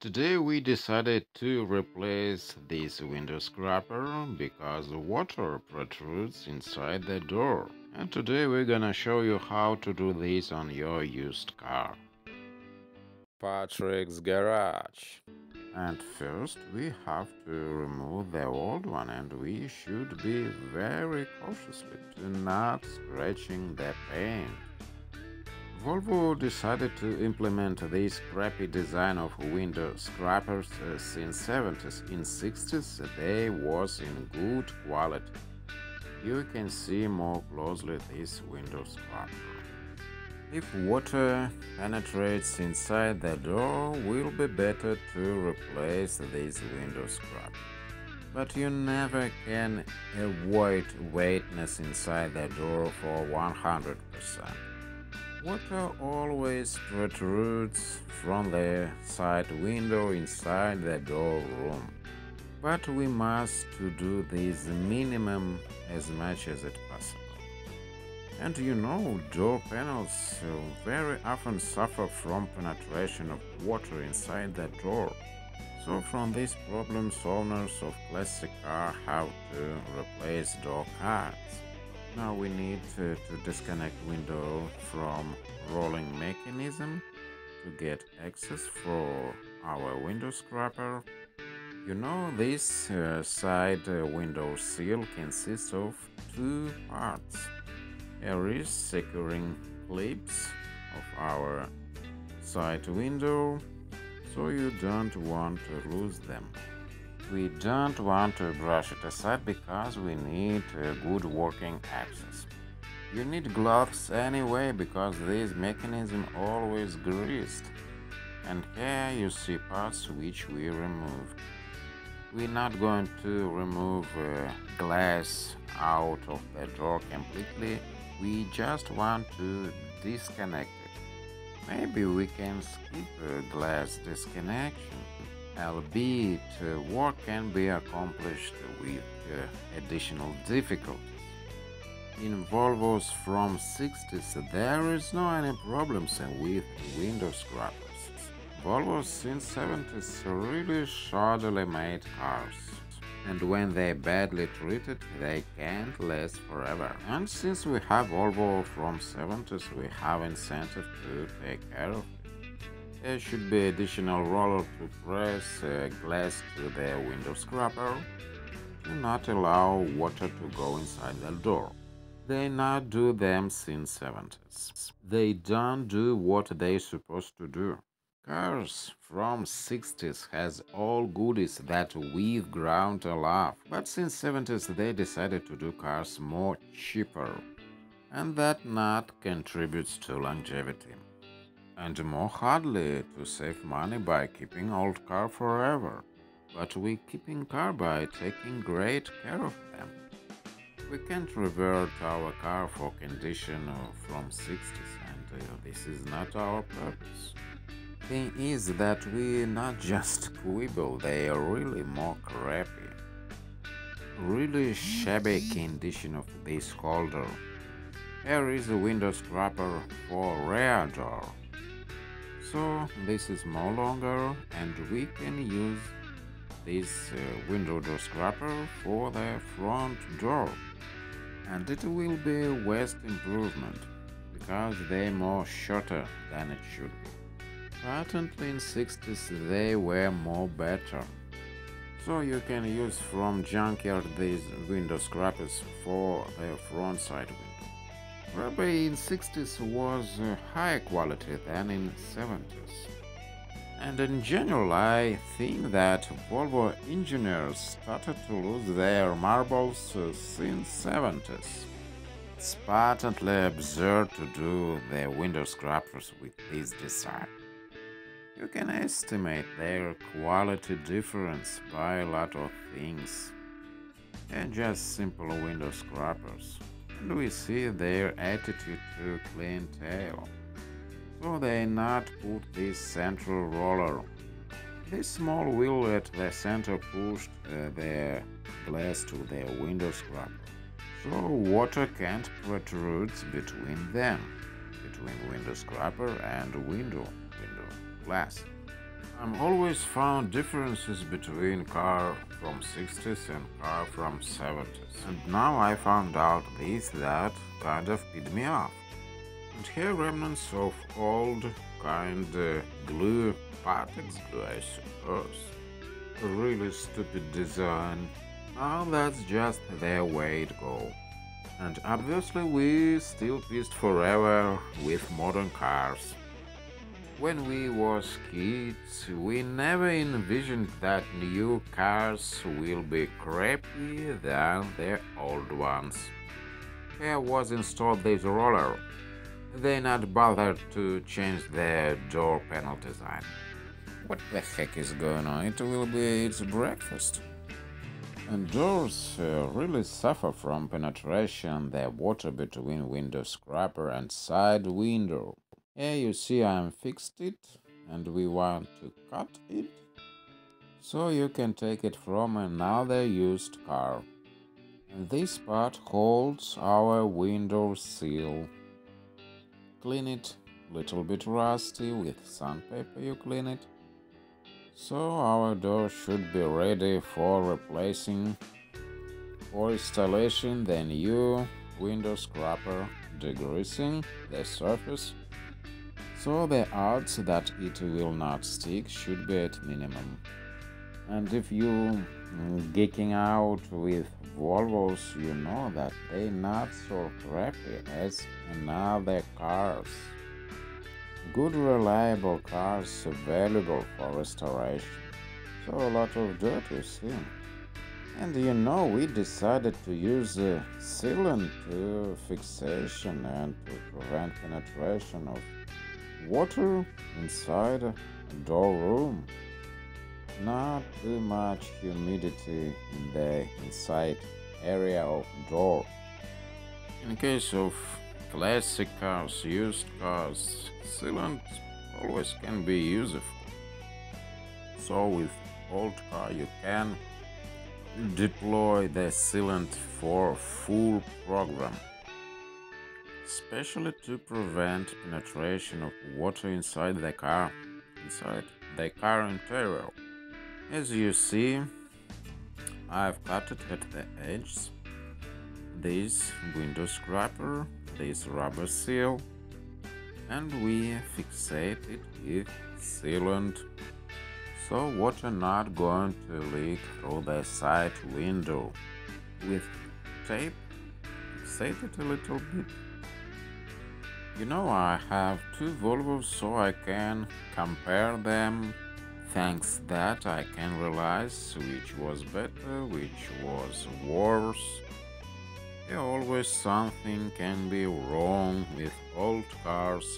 Today we decided to replace this window scraper because water protrudes inside the door. And today we're gonna show you how to do this on your used car. Patrick's Garage. And first we have to remove the old one and we should be very cautiously to not scratching the paint. Volvo decided to implement this crappy design of window scrapers uh, since 70s. In 60s they was in good quality. You can see more closely this window scraper. If water penetrates inside the door, will be better to replace this window scraper. But you never can avoid wetness inside the door for 100%. Water always protrudes from the side window inside the door room. But we must to do this minimum as much as it possible. And you know, door panels very often suffer from penetration of water inside the door. So from these problems, owners of classic car have to replace door cards. Now we need to, to disconnect window from rolling mechanism to get access for our window scraper. You know this uh, side uh, window seal consists of two parts. Here is securing clips of our side window so you don't want to lose them. We don't want to brush it aside because we need a good working access. You need gloves anyway because this mechanism always greased. And here you see parts which we removed. We're not going to remove uh, glass out of the door completely. We just want to disconnect it. Maybe we can skip a glass disconnection albeit uh, work can be accomplished with uh, additional difficulties. In Volvos from 60s, there is no any problems with window scrappers. Volvos since 70s really shoddily made cars. And when they're badly treated, they can't last forever. And since we have Volvo from 70s, we have incentive to take care of there should be additional roller to press uh, glass to the window scraper to not allow water to go inside the door. They not do them since 70s. They don't do what they supposed to do. Cars from 60s has all goodies that we've grown to love, but since 70s they decided to do cars more cheaper, and that not contributes to longevity and more hardly to save money by keeping old car forever, but we keeping car by taking great care of them. We can't revert our car for condition from 60s and this is not our purpose. Thing is that we not just quibble, they are really more crappy. Really shabby condition of this holder. Here is a window scraper for rear door so this is no longer and we can use this uh, window door scraper for the front door and it will be a waste improvement because they're more shorter than it should be. Apparently in 60s they were more better. So you can use from junkyard these window scrapers for the front side window. Probably in 60s was higher quality than in 70s. And in general, I think that Volvo engineers started to lose their marbles since 70s. It's patently absurd to do the window scrapers with this design. You can estimate their quality difference by a lot of things, and just simple window scrapers and we see their attitude to clientele. So they not put this central roller. This small wheel at the center pushed uh, the glass to the window scraper. So water can't protrude between them, between window scraper and window, window glass. I'm always found differences between car from 60s and car from 70s. And now I found out this that kind of pissed me off. And here remnants of old kind uh, glue, glue I suppose. A really stupid design. Now that's just their way to go. And obviously we still pissed forever with modern cars. When we was kids, we never envisioned that new cars will be crappier than the old ones. Here was installed this roller. They not bothered to change the door panel design. What the heck is going on? It will be its breakfast. And doors uh, really suffer from penetration, the water between window scraper and side window. Here you see I'm fixed it and we want to cut it so you can take it from another used car. And this part holds our window seal. Clean it, little bit rusty, with sandpaper you clean it. So our door should be ready for replacing or installation the new window scraper, degreasing the surface so the odds that it will not stick should be at minimum. And if you mm, geeking out with Volvos, you know that they not so crappy as another cars. Good reliable cars available for restoration. So a lot of dirt you see. And you know we decided to use a sealant to fixation and to prevent penetration of water inside a door room. Not too much humidity in the inside area of door. In case of classic cars, used cars, sealant always can be useful. So with old car you can deploy the sealant for full program especially to prevent penetration of water inside the car, inside the car interior. As you see, I've cut it at the edges. This window scraper, this rubber seal, and we fixate it with sealant so water not going to leak through the side window. With tape, fixate it a little bit you know, I have two Volvos so I can compare them. Thanks that I can realize which was better, which was worse. Yeah, always something can be wrong with old cars.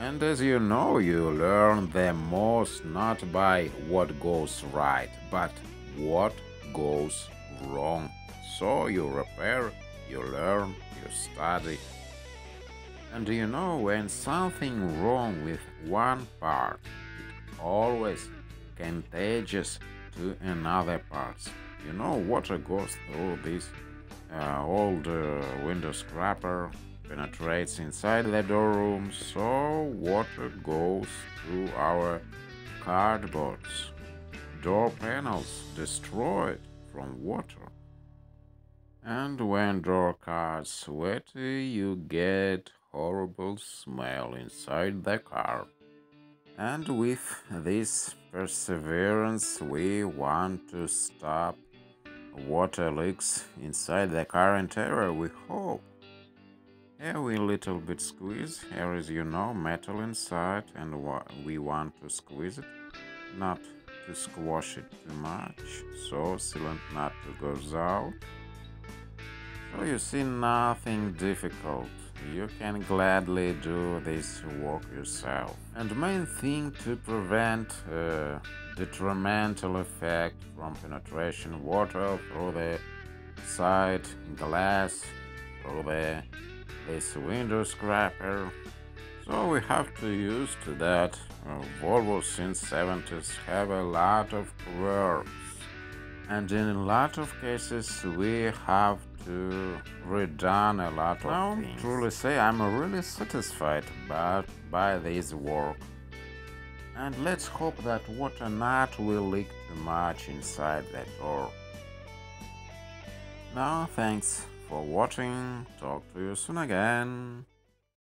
And as you know, you learn the most not by what goes right, but what goes wrong. So you repair, you learn, you study, and do you know when something wrong with one part, it always contagious to another parts. You know water goes through this uh, old uh, window scraper, penetrates inside the door room, so water goes through our cardboards. Door panels destroyed from water. And when door cards sweaty, you get horrible smell inside the car. And with this perseverance, we want to stop water leaks inside the car interior, we hope. Here we little bit squeeze, here is you know metal inside and we want to squeeze it, not to squash it too much, so sealant goes out. So you see nothing difficult you can gladly do this work yourself. And main thing to prevent uh, detrimental effect from penetration water through the side glass through the this window scraper. So we have to use to that. Uh, Volvo since 70s have a lot of curves and in a lot of cases we have to redone a lot of now, things. truly say I'm really satisfied by, by this work. And let's hope that water not will leak too much inside that door. Now, thanks for watching. Talk to you soon again.